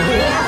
Yeah.